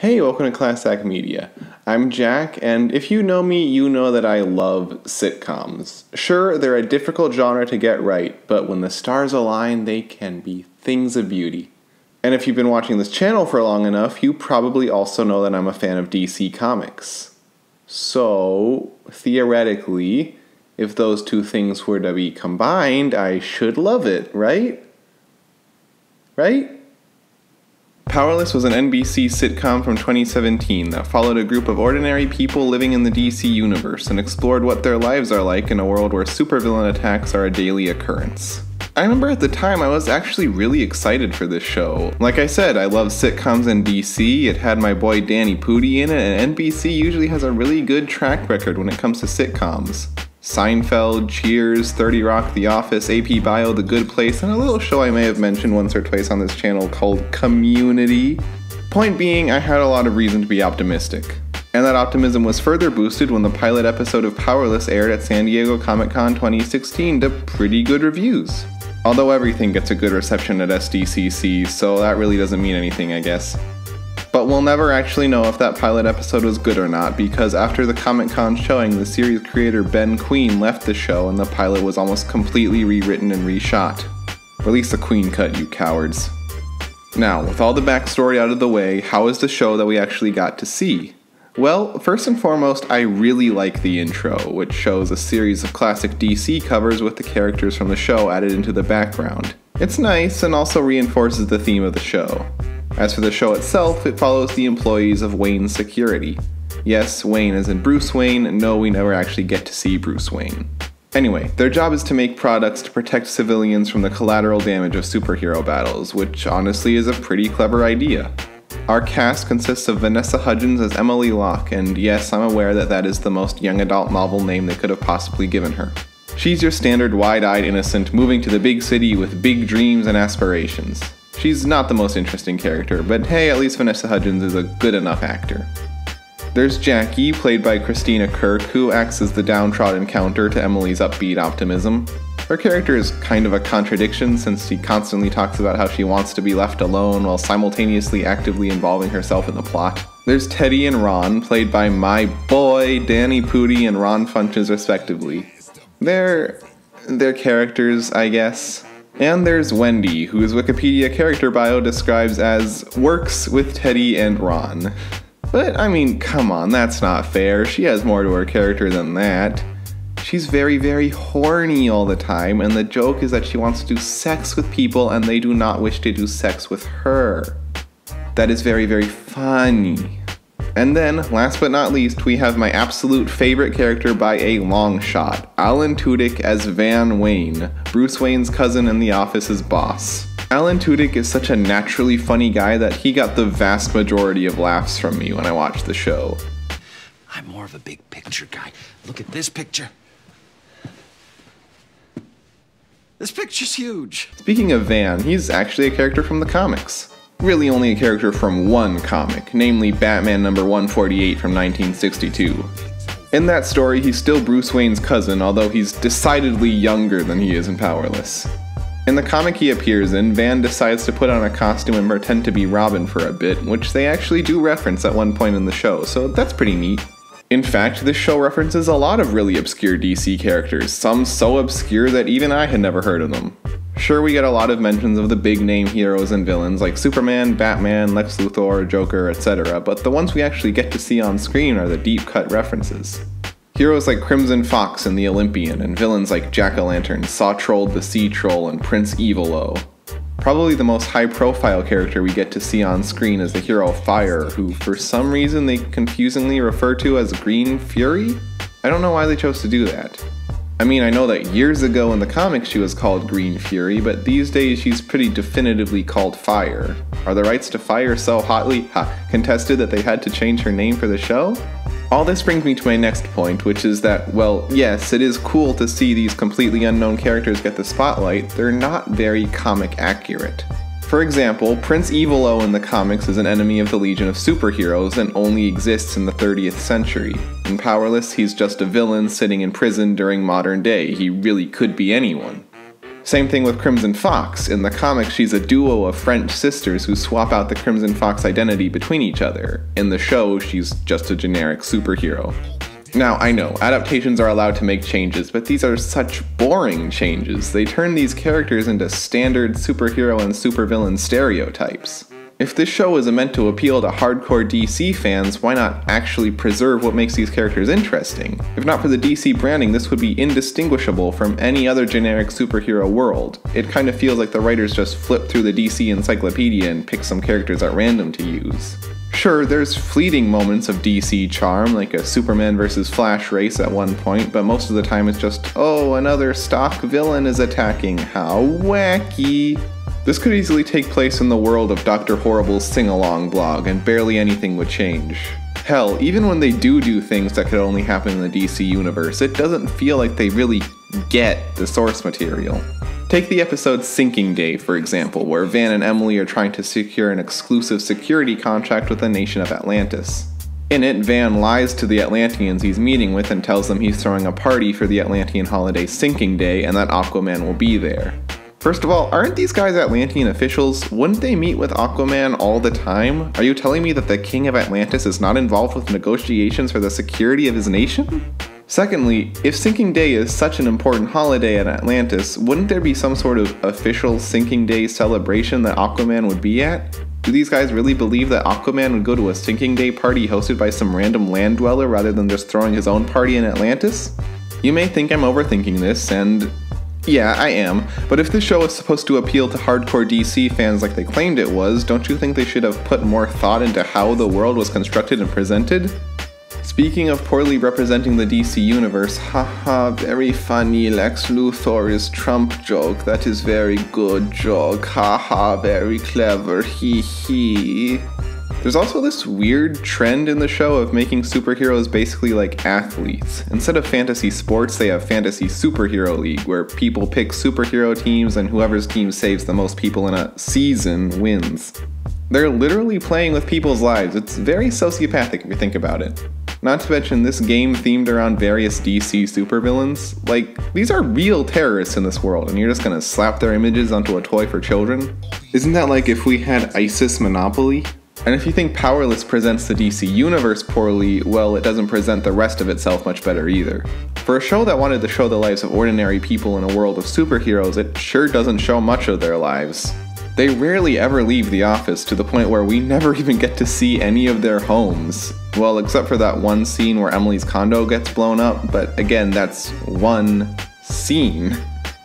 Hey, welcome to Class Act Media. I'm Jack, and if you know me, you know that I love sitcoms. Sure, they're a difficult genre to get right, but when the stars align, they can be things of beauty. And if you've been watching this channel for long enough, you probably also know that I'm a fan of DC Comics. So, theoretically, if those two things were to be combined, I should love it, right? Right? Powerless was an NBC sitcom from 2017 that followed a group of ordinary people living in the DC universe and explored what their lives are like in a world where supervillain attacks are a daily occurrence. I remember at the time I was actually really excited for this show. Like I said, I love sitcoms in DC, it had my boy Danny Pudi in it, and NBC usually has a really good track record when it comes to sitcoms. Seinfeld, Cheers, 30 Rock, The Office, AP Bio, The Good Place, and a little show I may have mentioned once or twice on this channel called Community. Point being, I had a lot of reason to be optimistic. And that optimism was further boosted when the pilot episode of Powerless aired at San Diego Comic Con 2016 to pretty good reviews. Although everything gets a good reception at SDCC, so that really doesn't mean anything, I guess. But we'll never actually know if that pilot episode was good or not because after the Comic Con showing, the series creator Ben Queen left the show and the pilot was almost completely rewritten and reshot. Release the Queen cut, you cowards. Now, with all the backstory out of the way, how is the show that we actually got to see? Well, first and foremost, I really like the intro, which shows a series of classic DC covers with the characters from the show added into the background. It's nice and also reinforces the theme of the show. As for the show itself, it follows the employees of Wayne Security. Yes, Wayne is in Bruce Wayne, no, we never actually get to see Bruce Wayne. Anyway, their job is to make products to protect civilians from the collateral damage of superhero battles, which honestly is a pretty clever idea. Our cast consists of Vanessa Hudgens as Emily Locke, and yes, I'm aware that that is the most young adult novel name they could have possibly given her. She's your standard wide eyed innocent moving to the big city with big dreams and aspirations. She's not the most interesting character, but hey, at least Vanessa Hudgens is a good enough actor. There's Jackie, played by Christina Kirk, who acts as the downtrodden counter to Emily's upbeat optimism. Her character is kind of a contradiction since she constantly talks about how she wants to be left alone while simultaneously actively involving herself in the plot. There's Teddy and Ron, played by my boy Danny Pudi and Ron Funches respectively. They're they're characters, I guess. And there's Wendy, whose Wikipedia character bio describes as works with Teddy and Ron. But I mean, come on, that's not fair. She has more to her character than that. She's very, very horny all the time, and the joke is that she wants to do sex with people and they do not wish to do sex with her. That is very, very funny. And then, last but not least, we have my absolute favorite character by a long shot Alan Tudyk as Van Wayne, Bruce Wayne's cousin and the office's boss. Alan Tudyk is such a naturally funny guy that he got the vast majority of laughs from me when I watched the show. I'm more of a big picture guy. Look at this picture. This picture's huge. Speaking of Van, he's actually a character from the comics really only a character from one comic, namely Batman number 148 from 1962. In that story, he's still Bruce Wayne's cousin, although he's decidedly younger than he is in Powerless. In the comic he appears in, Van decides to put on a costume and pretend to be Robin for a bit, which they actually do reference at one point in the show, so that's pretty neat. In fact, this show references a lot of really obscure DC characters, some so obscure that even I had never heard of them. Sure, we get a lot of mentions of the big name heroes and villains like Superman, Batman, Lex Luthor, Joker, etc., but the ones we actually get to see on screen are the deep cut references. Heroes like Crimson Fox and the Olympian, and villains like Jack o' Lantern, Sawtroll the Sea Troll, and Prince Evillo. Probably the most high profile character we get to see on screen is the hero Fire, who for some reason they confusingly refer to as Green Fury? I don't know why they chose to do that. I mean, I know that years ago in the comics she was called Green Fury, but these days she's pretty definitively called Fire. Are the rights to Fire so hotly ha, contested that they had to change her name for the show? All this brings me to my next point, which is that, well, yes, it is cool to see these completely unknown characters get the spotlight, they're not very comic accurate. For example, Prince Evillo in the comics is an enemy of the Legion of Superheroes and only exists in the 30th century. In Powerless, he's just a villain sitting in prison during modern day. He really could be anyone. Same thing with Crimson Fox. In the comics, she's a duo of French sisters who swap out the Crimson Fox identity between each other. In the show, she's just a generic superhero. Now, I know, adaptations are allowed to make changes, but these are such boring changes. They turn these characters into standard superhero and supervillain stereotypes. If this show is meant to appeal to hardcore DC fans, why not actually preserve what makes these characters interesting? If not for the DC branding, this would be indistinguishable from any other generic superhero world. It kind of feels like the writers just flipped through the DC encyclopedia and picked some characters at random to use. Sure, there's fleeting moments of DC charm, like a Superman vs. Flash race at one point, but most of the time it's just, oh, another stock villain is attacking. How wacky! This could easily take place in the world of Dr. Horrible's sing along blog, and barely anything would change. Hell, even when they do do things that could only happen in the DC universe, it doesn't feel like they really get the source material. Take the episode Sinking Day, for example, where Van and Emily are trying to secure an exclusive security contract with the nation of Atlantis. In it, Van lies to the Atlanteans he's meeting with and tells them he's throwing a party for the Atlantean holiday Sinking Day and that Aquaman will be there. First of all, aren't these guys Atlantean officials? Wouldn't they meet with Aquaman all the time? Are you telling me that the King of Atlantis is not involved with negotiations for the security of his nation? Secondly, if Sinking Day is such an important holiday at Atlantis, wouldn't there be some sort of official Sinking Day celebration that Aquaman would be at? Do these guys really believe that Aquaman would go to a Sinking Day party hosted by some random land dweller rather than just throwing his own party in Atlantis? You may think I'm overthinking this, and yeah, I am. But if this show is supposed to appeal to hardcore DC fans like they claimed it was, don't you think they should have put more thought into how the world was constructed and presented? Speaking of poorly representing the DC universe, haha, very funny Lex Luthor is Trump joke. That is very good joke. Haha, very clever. Hee hee. There's also this weird trend in the show of making superheroes basically like athletes. Instead of fantasy sports, they have fantasy superhero league where people pick superhero teams and whoever's team saves the most people in a season wins. They're literally playing with people's lives. It's very sociopathic if you think about it. Not to mention this game themed around various DC supervillains. Like, these are real terrorists in this world, and you're just gonna slap their images onto a toy for children? Isn't that like if we had ISIS Monopoly? And if you think Powerless presents the DC universe poorly, well, it doesn't present the rest of itself much better either. For a show that wanted to show the lives of ordinary people in a world of superheroes, it sure doesn't show much of their lives. They rarely ever leave the office to the point where we never even get to see any of their homes. Well, except for that one scene where Emily's condo gets blown up, but again, that's one scene.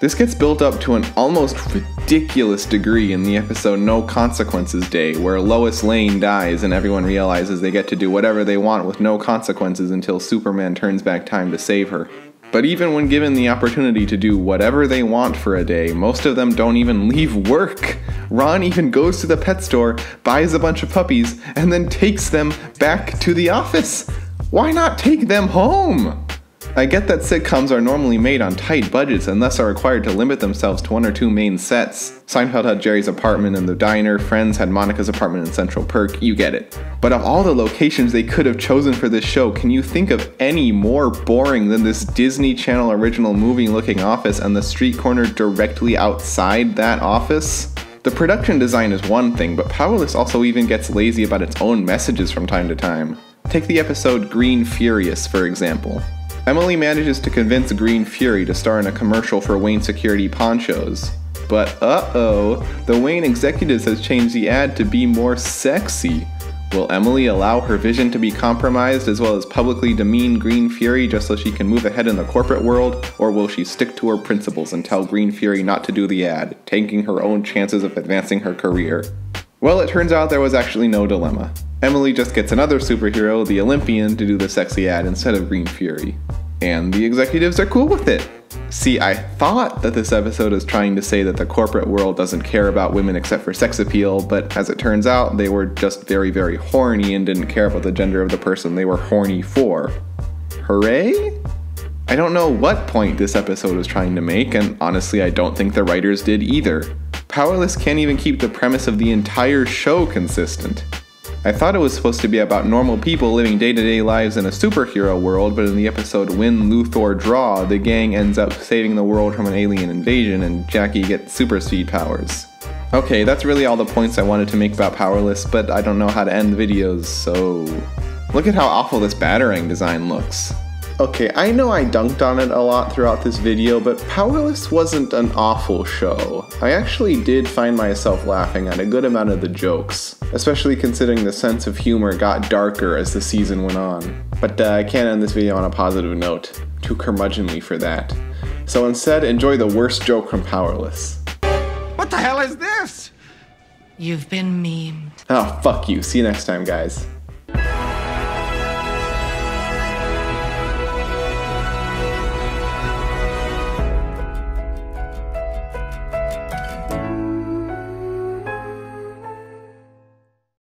This gets built up to an almost ridiculous degree in the episode No Consequences Day, where Lois Lane dies and everyone realizes they get to do whatever they want with no consequences until Superman turns back time to save her. But even when given the opportunity to do whatever they want for a day, most of them don't even leave work. Ron even goes to the pet store, buys a bunch of puppies, and then takes them back to the office. Why not take them home? I get that sitcoms are normally made on tight budgets and thus are required to limit themselves to one or two main sets. Seinfeld had Jerry's apartment in the diner, Friends had Monica's apartment in Central Perk, you get it. But of all the locations they could have chosen for this show, can you think of any more boring than this Disney Channel original movie looking office and the street corner directly outside that office? The production design is one thing, but Powerless also even gets lazy about its own messages from time to time. Take the episode Green Furious, for example. Emily manages to convince Green Fury to star in a commercial for Wayne Security Ponchos. But uh oh, the Wayne executives has changed the ad to be more sexy. Will Emily allow her vision to be compromised as well as publicly demean Green Fury just so she can move ahead in the corporate world? Or will she stick to her principles and tell Green Fury not to do the ad, tanking her own chances of advancing her career? Well, it turns out there was actually no dilemma. Emily just gets another superhero, the Olympian, to do the sexy ad instead of Green Fury. And the executives are cool with it. See, I thought that this episode is trying to say that the corporate world doesn't care about women except for sex appeal, but as it turns out, they were just very, very horny and didn't care about the gender of the person they were horny for. Hooray? I don't know what point this episode was trying to make, and honestly, I don't think the writers did either. Powerless can't even keep the premise of the entire show consistent. I thought it was supposed to be about normal people living day to day lives in a superhero world, but in the episode Win, Luthor, Draw, the gang ends up saving the world from an alien invasion and Jackie gets super speed powers. Okay, that's really all the points I wanted to make about Powerless, but I don't know how to end the videos, so. Look at how awful this Batarang design looks. Okay, I know I dunked on it a lot throughout this video, but Powerless wasn't an awful show. I actually did find myself laughing at a good amount of the jokes, especially considering the sense of humor got darker as the season went on. But uh, I can't end this video on a positive note. Too curmudgeonly for that. So instead, enjoy the worst joke from Powerless. What the hell is this? You've been memed. Oh, fuck you. See you next time, guys.